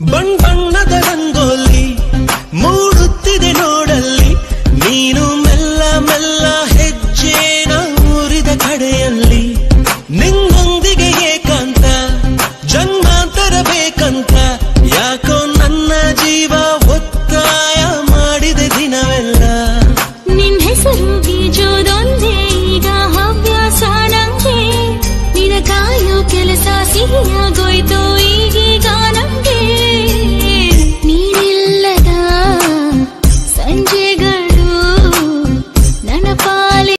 ಬಣ್ಣ ಬಣ್ಣದ ರಂಗೋಲಿ ಮೂಡುತ್ತಿದೆ ನೋಡಲ್ಲಿ. ನೀನು ಮೆಲ್ಲ ಮೆಲ್ಲ ಹೆಜ್ಜೆನ ಊರಿದ ಕಡೆಯಲ್ಲಿ. ನಿನ್ನೊಂದಿಗೆ ಏಕಾಂತ, ಜನ್ಮಾಂತರ ಬೇಕಂತ. ಯಾಕೋ ನನ್ನ ಜೀವ ಒತ್ತಾಯ ಮಾಡಿದೆ ದಿನವೆಲ್ಲ. ನಿನ್ ಹೆಸರು ಬೀಜೋದೊಂದೇ, ಈಗ ಹವ್ಯಾಸ ನಂಗೆ. ನಿನ ಕಾಯೋ ಕೆಲಸ ಸಿಹಿಯಾಗ de